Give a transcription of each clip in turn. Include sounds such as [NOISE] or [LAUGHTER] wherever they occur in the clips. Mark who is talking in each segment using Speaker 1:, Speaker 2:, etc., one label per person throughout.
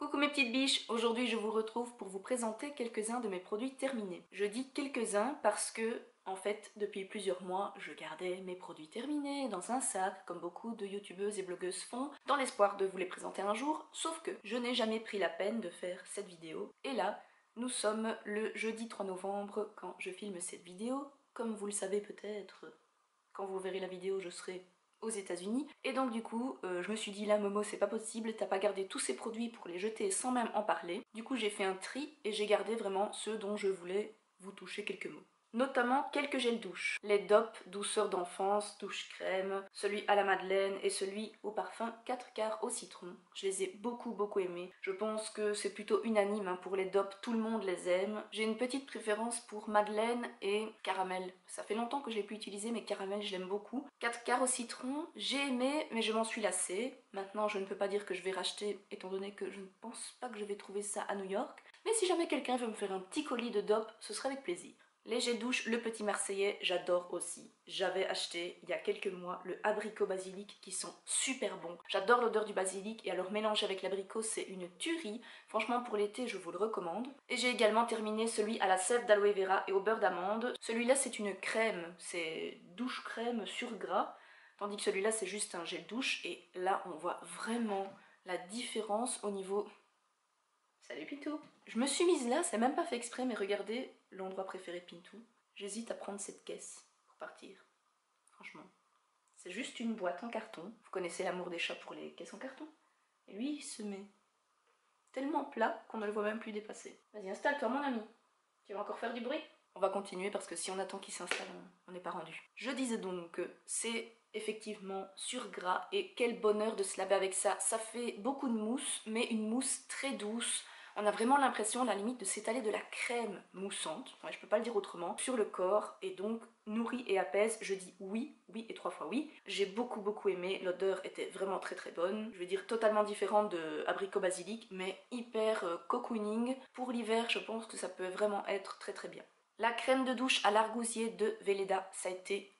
Speaker 1: Coucou mes petites biches, aujourd'hui je vous retrouve pour vous présenter quelques-uns de mes produits terminés. Je dis quelques-uns parce que, en fait, depuis plusieurs mois, je gardais mes produits terminés dans un sac, comme beaucoup de youtubeuses et blogueuses font, dans l'espoir de vous les présenter un jour, sauf que je n'ai jamais pris la peine de faire cette vidéo, et là, nous sommes le jeudi 3 novembre quand je filme cette vidéo. Comme vous le savez peut-être, quand vous verrez la vidéo, je serai aux états unis et donc du coup euh, je me suis dit là Momo c'est pas possible t'as pas gardé tous ces produits pour les jeter sans même en parler. Du coup j'ai fait un tri et j'ai gardé vraiment ceux dont je voulais vous toucher quelques mots notamment quelques gels douche. Les DOP douceur d'enfance, douche crème, celui à la madeleine et celui au parfum 4 quarts au citron. Je les ai beaucoup beaucoup aimés. Je pense que c'est plutôt unanime hein, pour les DOP, tout le monde les aime. J'ai une petite préférence pour madeleine et caramel. Ça fait longtemps que j'ai pu utiliser mais caramel je l'aime beaucoup. 4 quarts au citron, j'ai aimé mais je m'en suis lassée. Maintenant je ne peux pas dire que je vais racheter étant donné que je ne pense pas que je vais trouver ça à New York. Mais si jamais quelqu'un veut me faire un petit colis de DOP, ce serait avec plaisir. Gels douche, le petit marseillais, j'adore aussi. J'avais acheté il y a quelques mois le abricot basilic qui sont super bons. J'adore l'odeur du basilic et alors mélanger avec l'abricot c'est une tuerie. Franchement pour l'été je vous le recommande. Et j'ai également terminé celui à la sève d'aloe vera et au beurre d'amande. Celui-là c'est une crème, c'est douche crème sur gras. Tandis que celui-là c'est juste un gel douche et là on voit vraiment la différence au niveau Salut Pintou Je me suis mise là, c'est même pas fait exprès, mais regardez l'endroit préféré de Pintou. J'hésite à prendre cette caisse pour partir. Franchement. C'est juste une boîte en carton. Vous connaissez l'amour des chats pour les caisses en carton? Et lui, il se met tellement plat qu'on ne le voit même plus dépasser. Vas-y, installe-toi mon ami. Tu vas encore faire du bruit? On va continuer parce que si on attend qu'il s'installe, on n'est pas rendu. Je disais donc que c'est effectivement sur gras et quel bonheur de se laver avec ça. Ça fait beaucoup de mousse, mais une mousse très douce, on a vraiment l'impression, à la limite, de s'étaler de la crème moussante, ouais, je peux pas le dire autrement, sur le corps et donc nourrit et apaise. Je dis oui, oui et trois fois oui. J'ai beaucoup beaucoup aimé, l'odeur était vraiment très très bonne. Je veux dire totalement différente de abricot basilic, mais hyper euh, cocooning. Pour l'hiver, je pense que ça peut vraiment être très très bien. La crème de douche à l'argousier de Velleda, ça a été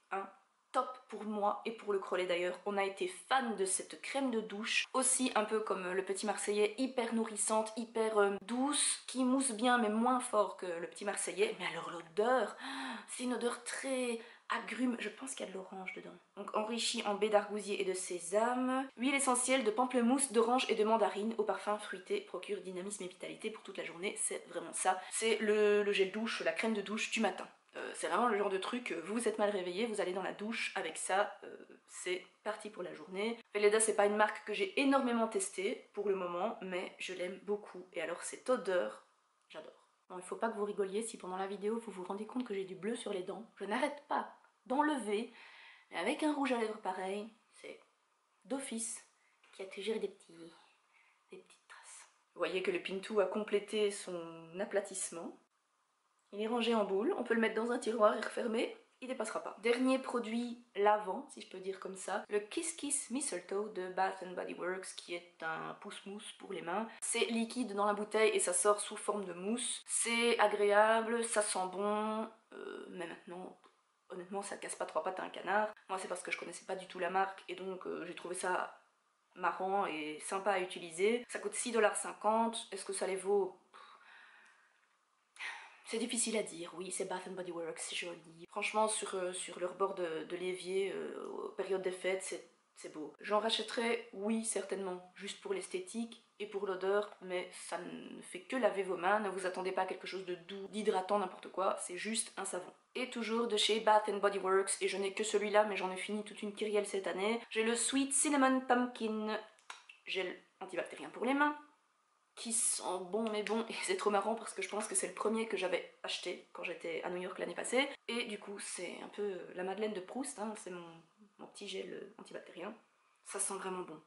Speaker 1: top pour moi et pour le Crollet d'ailleurs. On a été fan de cette crème de douche, aussi un peu comme le petit marseillais, hyper nourrissante, hyper euh, douce, qui mousse bien mais moins fort que le petit marseillais. Mais alors l'odeur, [GASPS] c'est une odeur très agrume, je pense qu'il y a de l'orange dedans. Donc enrichi en baie d'argousier et de sésame. Huile essentielle de pamplemousse, d'orange et de mandarine au parfum fruité procure dynamisme et vitalité pour toute la journée. C'est vraiment ça. C'est le, le gel douche, la crème de douche du matin. Euh, c'est vraiment le genre de truc, vous vous êtes mal réveillé, vous allez dans la douche avec ça, euh, c'est parti pour la journée. Veleda c'est pas une marque que j'ai énormément testée pour le moment, mais je l'aime beaucoup. Et alors cette odeur, j'adore. Bon, il faut pas que vous rigoliez si pendant la vidéo vous vous rendez compte que j'ai du bleu sur les dents. Je n'arrête pas d'enlever, mais avec un rouge à lèvres pareil, c'est d'office qui a toujours des petits, des petites traces. Vous voyez que le Pintou a complété son aplatissement. Il est rangé en boule, on peut le mettre dans un tiroir et refermer, il dépassera pas. Dernier produit lavant, si je peux dire comme ça, le Kiss Kiss Mistletoe de Bath Body Works qui est un pousse-mousse pour les mains. C'est liquide dans la bouteille et ça sort sous forme de mousse. C'est agréable, ça sent bon, euh, mais maintenant honnêtement ça casse pas trois pattes à un canard. Moi c'est parce que je connaissais pas du tout la marque et donc euh, j'ai trouvé ça marrant et sympa à utiliser. Ça coûte 6,50$, est-ce que ça les vaut c'est difficile à dire, oui, c'est Bath Body Works, c'est joli. Franchement, sur, euh, sur leur bord de, l'évier, euh, aux périodes des fêtes, c'est beau. J'en rachèterais, oui, certainement, juste pour l'esthétique et pour l'odeur, mais ça ne fait que laver vos mains, ne vous attendez pas à quelque chose de doux, d'hydratant, n'importe quoi, c'est juste un savon. Et toujours de chez Bath Body Works, et je n'ai que celui-là, mais j'en ai fini toute une kyrielle cette année, j'ai le Sweet Cinnamon Pumpkin gel antibactérien pour les mains, qui sent bon mais bon et c'est trop marrant parce que je pense que c'est le premier que j'avais acheté quand j'étais à New York l'année passée. Et du coup c'est un peu la madeleine de Proust, hein, c'est mon, mon petit gel antibactérien. Ça sent vraiment bon.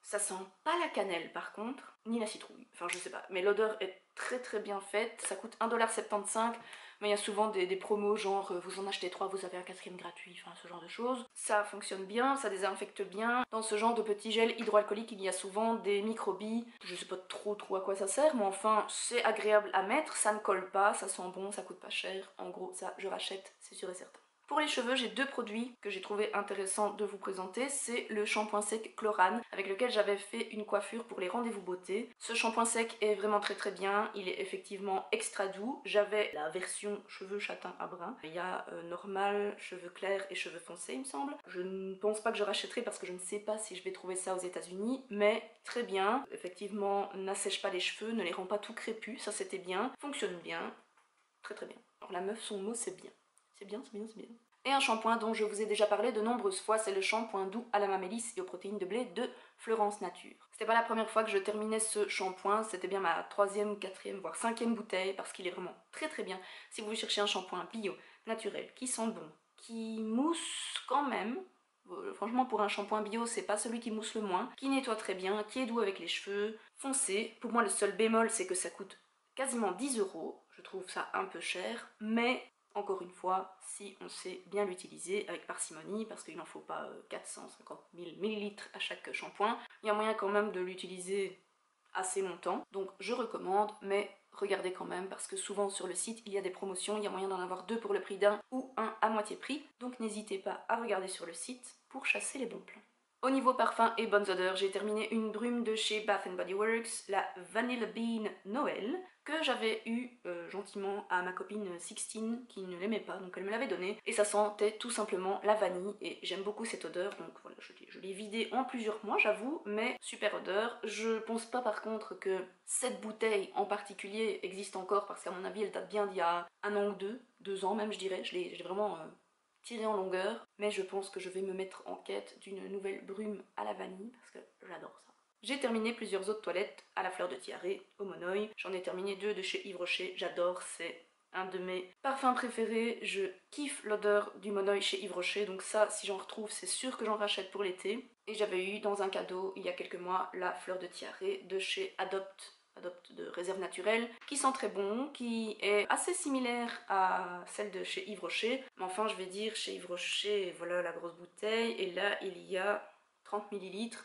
Speaker 1: Ça sent pas la cannelle par contre, ni la citrouille, enfin je sais pas, mais l'odeur est très très bien faite, ça coûte 1,75$, mais il y a souvent des, promos genre euh, vous en achetez 3, vous avez un quatrième gratuit, enfin ce genre de choses. Ça fonctionne bien, ça désinfecte bien. Dans ce genre de petit gel hydroalcoolique, il y a souvent des microbilles, je sais pas trop trop à quoi ça sert, mais enfin c'est agréable à mettre, ça ne colle pas, ça sent bon, ça coûte pas cher, en gros ça je rachète, c'est sûr et certain. Pour les cheveux, j'ai deux produits que j'ai trouvé intéressants de vous présenter. C'est le shampoing sec Chlorane avec lequel j'avais fait une coiffure pour les rendez-vous beauté. Ce shampoing sec est vraiment très très bien. Il est effectivement extra doux. J'avais la version cheveux châtain à brun. Il y a euh, normal, cheveux clairs et cheveux foncés il me semble. Je ne pense pas que je rachèterai parce que je ne sais pas si je vais trouver ça aux états unis mais très bien. Effectivement, n'assèche pas les cheveux, ne les rend pas tout crépus, ça c'était bien. Fonctionne bien, très très bien. Alors la meuf, son mot c'est bien. C'est bien, c'est bien, c'est bien. Et un shampoing dont je vous ai déjà parlé de nombreuses fois, c'est le shampoing doux à la mamélisse et aux protéines de blé de Florence Nature. C'était pas la première fois que je terminais ce shampoing, c'était bien ma troisième, quatrième, voire cinquième bouteille parce qu'il est vraiment très très bien. Si vous cherchez un shampoing bio, naturel, qui sent bon, qui mousse quand même, euh, franchement pour un shampoing bio c'est pas celui qui mousse le moins, qui nettoie très bien, qui est doux avec les cheveux, foncé. Pour moi le seul bémol c'est que ça coûte quasiment 10 euros, je trouve ça un peu cher, mais encore une fois, si on sait bien l'utiliser avec parcimonie, parce qu'il n'en faut pas 450 000 ml à chaque shampoing, il y a moyen quand même de l'utiliser assez longtemps. Donc je recommande, mais regardez quand même, parce que souvent sur le site, il y a des promotions, il y a moyen d'en avoir deux pour le prix d'un ou un à moitié prix. Donc n'hésitez pas à regarder sur le site pour chasser les bons plans. Au niveau parfum et bonnes odeurs, j'ai terminé une brume de chez Bath Body Works, la Vanilla Bean Noël, que j'avais eu euh, gentiment à ma copine Sixtine qui ne l'aimait pas, donc elle me l'avait donné. Et ça sentait tout simplement la vanille et j'aime beaucoup cette odeur, donc voilà, je l'ai vidé en plusieurs mois j'avoue, mais super odeur. Je pense pas par contre que cette bouteille en particulier existe encore parce qu'à mon avis elle date bien d'il y a un an ou deux, deux ans même je dirais, je l'ai vraiment... Euh, tiré en longueur, mais je pense que je vais me mettre en quête d'une nouvelle brume à la vanille parce que j'adore ça. J'ai terminé plusieurs autres toilettes à la fleur de tiare, au monoï. J'en ai terminé deux de chez Yves Rocher, j'adore, c'est un de mes parfums préférés. Je kiffe l'odeur du monoï chez Yves Rocher, donc ça, si j'en retrouve, c'est sûr que j'en rachète pour l'été. Et j'avais eu dans un cadeau, il y a quelques mois, la fleur de tiare de chez Adopt De réserve naturelle, qui sent très bon, qui est assez similaire à celle de chez Yves Rocher. Mais enfin, je vais dire, chez Yves Rocher, voilà la grosse bouteille, et là, il y a 30 ml.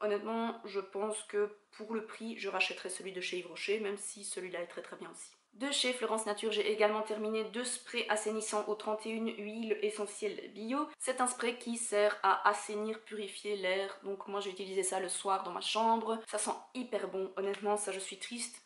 Speaker 1: Honnêtement, je pense que pour le prix, je rachèterai celui de chez Yves Rocher, même si celui-là est très très bien aussi. De chez Florence Nature, j'ai également terminé deux sprays assainissants aux 31 huiles essentielles bio. C'est un spray qui sert à assainir, purifier l'air. Donc moi j'ai utilisé ça le soir dans ma chambre. Ça sent hyper bon. Honnêtement, ça je suis triste.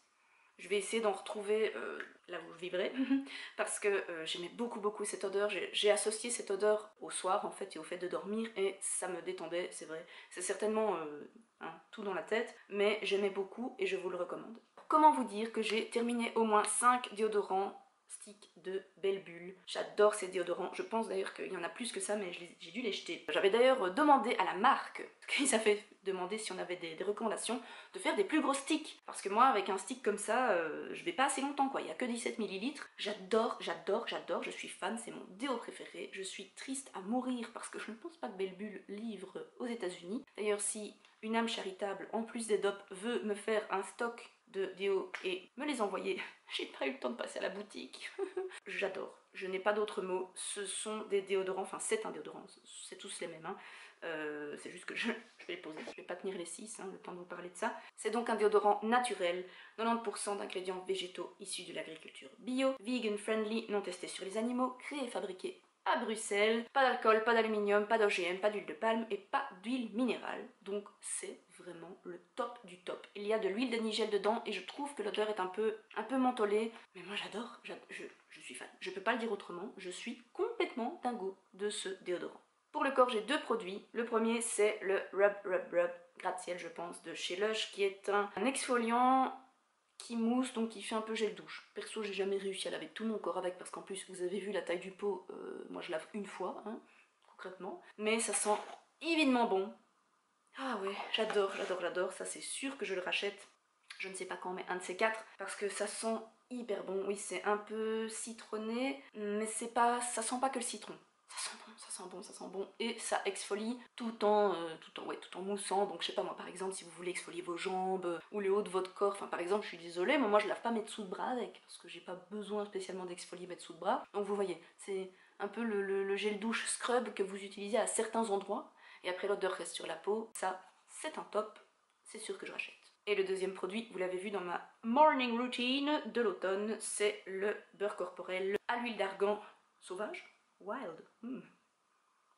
Speaker 1: Je vais essayer d'en retrouver euh, là où je [LAUGHS] parce que euh, j'aimais beaucoup beaucoup cette odeur. J'ai associé cette odeur au soir en fait et au fait de dormir et ça me détendait, c'est vrai. C'est certainement euh, hein, tout dans la tête, mais j'aimais beaucoup et je vous le recommande. Comment vous dire que j'ai terminé au moins 5 déodorants stick de Belle Bulle. J'adore ces déodorants. Je pense d'ailleurs qu'il y en a plus que ça, mais j'ai dû les jeter. J'avais d'ailleurs demandé à la marque, parce qu'ils [LAUGHS] avaient demandé si on avait des, recommandations, de faire des plus gros sticks. Parce que moi, avec un stick comme ça, euh, je vais pas assez longtemps, quoi. Il y a que 17 ml. J'adore, j'adore, j'adore. Je suis fan, c'est mon déo préféré. Je suis triste à mourir parce que je ne pense pas que Belle Bulle livre aux états unis D'ailleurs, si une âme charitable, en plus des dopes, veut me faire un stock de déo et me les envoyer. [LAUGHS] J'ai pas eu le temps de passer à la boutique. [LAUGHS] J'adore. Je n'ai pas d'autres mots. Ce sont des déodorants, enfin c'est un déodorant, c'est tous les mêmes. Hein. Euh, c'est juste que je, [LAUGHS] vais les poser. Je vais pas tenir les 6, hein, le temps de vous parler de ça. C'est donc un déodorant naturel, 90% d'ingrédients végétaux issus de l'agriculture bio, vegan friendly, non testé sur les animaux, créé et fabriqué à Bruxelles. Pas d'alcool, pas d'aluminium, pas d'OGM, pas d'huile de palme et pas d'huile minérale. Donc c'est vraiment le top du top. Il y a de l'huile de nigel dedans et je trouve que l'odeur est un peu, un peu mentholée. Mais moi j'adore, je, je suis fan. Je peux pas le dire autrement, je suis complètement dingo de ce déodorant. Pour le corps, j'ai deux produits. Le premier, c'est le Rub Rub Rub gratte-ciel, je pense, de chez Lush, qui est un exfoliant qui mousse, donc qui fait un peu gel douche. Perso, j'ai jamais réussi à laver tout mon corps avec, parce qu'en plus, vous avez vu la taille du pot, euh, moi je lave une fois, hein, concrètement. Mais ça sent évidemment bon. Ah ouais, j'adore, j'adore, j'adore, ça c'est sûr que je le rachète. Je ne sais pas quand, mais un de ces quatre, parce que ça sent hyper bon. Oui, c'est un peu citronné, mais c'est pas, ça sent pas que le citron ça sent bon, ça sent bon, et ça exfolie tout en, euh, tout en, ouais, tout en moussant. Donc je sais pas moi par exemple si vous voulez exfolier vos jambes ou le haut de votre corps, enfin par exemple je suis désolée mais moi je lave pas mes dessous de bras avec parce que j'ai pas besoin spécialement d'exfolier mes dessous de bras. Donc vous voyez, c'est un peu le, gel douche scrub que vous utilisez à certains endroits et après l'odeur reste sur la peau. Ça c'est un top, c'est sûr que je rachète. Et le deuxième produit, vous l'avez vu dans ma morning routine de l'automne, c'est le beurre corporel à l'huile d'argan sauvage Wild. Hmm.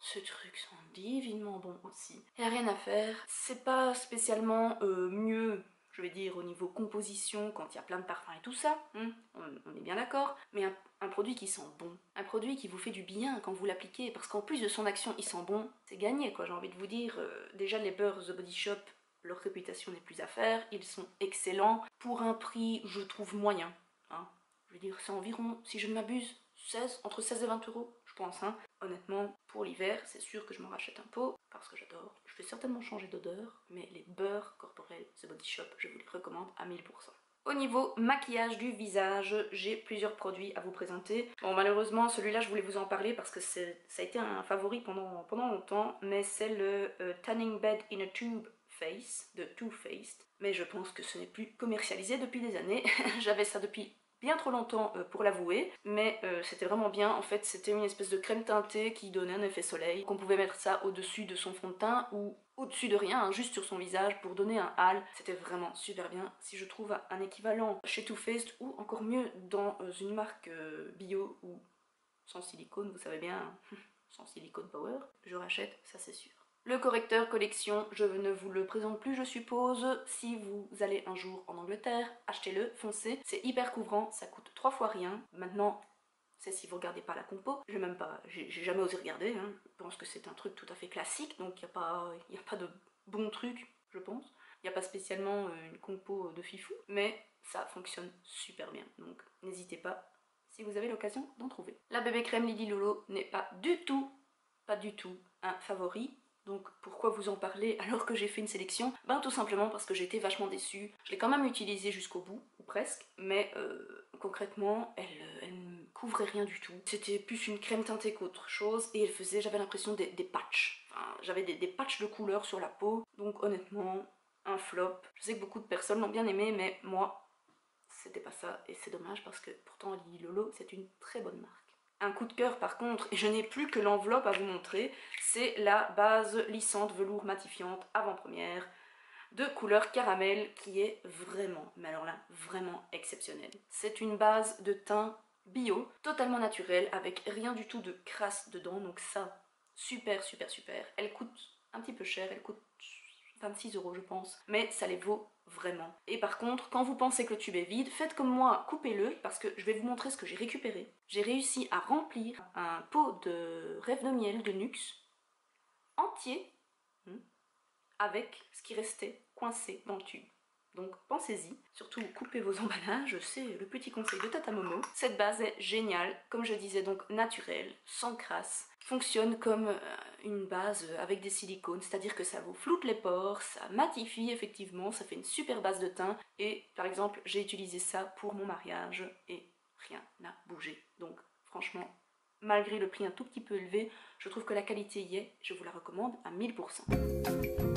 Speaker 1: Ce truc sent divinement bon aussi. Y a rien à faire. C'est pas spécialement euh, mieux, je vais dire, au niveau composition, quand il y a plein de parfums et tout ça. Hmm, on, est bien d'accord. Mais un, produit qui sent bon. Un produit qui vous fait du bien quand vous l'appliquez. Parce qu'en plus de son action, il sent bon. C'est gagné, quoi, j'ai envie de vous dire. Euh, déjà, les beurres The Body Shop, leur réputation n'est plus à faire. Ils sont excellents. Pour un prix, je trouve moyen. Hein. Je veux dire, c'est environ, si je ne m'abuse, 16, entre 16 et 20 euros je pense. Hein. Honnêtement, pour l'hiver, c'est sûr que je m'en rachète un pot parce que j'adore. Je vais certainement changer d'odeur, mais les beurres corporels The Body Shop, je vous les recommande à 1000%. Au niveau maquillage du visage, j'ai plusieurs produits à vous présenter. Bon malheureusement celui-là je voulais vous en parler parce que ça a été un favori pendant, pendant longtemps, mais c'est le euh, Tanning Bed in a Tube Face de Too Faced. Mais je pense que ce n'est plus commercialisé depuis des années. [LAUGHS] J'avais ça depuis bien trop longtemps euh, pour l'avouer, mais euh, c'était vraiment bien. En fait, c'était une espèce de crème teintée qui donnait un effet soleil. Qu'on pouvait mettre ça au-dessus de son fond de teint ou au-dessus de rien, hein, juste sur son visage pour donner un hâle. C'était vraiment super bien. Si je trouve un équivalent chez Too Faced ou encore mieux dans euh, une marque bio ou sans silicone, vous savez bien, hein, [LAUGHS] sans silicone power, je rachète, ça c'est sûr. Le correcteur collection, je ne vous le présente plus je suppose. Si vous allez un jour en Angleterre, achetez-le, foncez. C'est hyper couvrant, ça coûte trois fois rien. Maintenant, c'est si vous regardez pas la compo. J'ai même pas, j'ai jamais osé regarder. Hein. Je pense que c'est un truc tout à fait classique, donc il n'y a, pas, a pas de bon truc, je pense. Il n'y a pas spécialement euh, une compo de fifou, mais ça fonctionne super bien. Donc n'hésitez pas si vous avez l'occasion d'en trouver. La bébé crème Lily Lolo n'est pas du tout, pas du tout un favori. Donc pourquoi vous en parler alors que j'ai fait une sélection? Ben tout simplement parce que j'étais vachement déçue. Je l'ai quand même utilisée jusqu'au bout, ou presque, mais euh, concrètement, elle, elle ne couvrait rien du tout. C'était plus une crème teintée qu'autre chose, et elle faisait, j'avais l'impression, des, patchs. J'avais des, des patchs de couleur sur la peau, donc honnêtement, un flop. Je sais que beaucoup de personnes l'ont bien aimé, mais moi, c'était pas ça, et c'est dommage parce que pourtant Lily Lolo, c'est une très bonne marque. Un coup de cœur par contre, et je n'ai plus que l'enveloppe à vous montrer, c'est la base lissante velours matifiante avant-première de couleur caramel qui est vraiment, mais alors là, vraiment exceptionnelle. C'est une base de teint bio, totalement naturelle, avec rien du tout de crasse dedans, donc ça, super super super. Elle coûte un petit peu cher, elle coûte 26 euros je pense, mais ça les vaut vraiment. Et par contre, quand vous pensez que le tube est vide, faites comme moi, coupez-le, parce que je vais vous montrer ce que j'ai récupéré. J'ai réussi à remplir un pot de rêve de miel de Nuxe entier, hmm, avec ce qui restait coincé dans le tube. Donc pensez-y, surtout coupez vos emballages, c'est le petit conseil de Tata Momo. Cette base est géniale, comme je disais donc naturelle, sans crasse, fonctionne comme euh, une base avec des silicones, c'est-à-dire que ça vous floute les pores, ça matifie effectivement, ça fait une super base de teint et par exemple j'ai utilisé ça pour mon mariage et rien n'a bougé. Donc franchement, malgré le prix un tout petit peu élevé, je trouve que la qualité y est, je vous la recommande à 1000%.